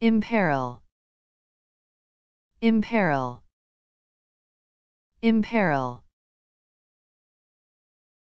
imperil imperil imperil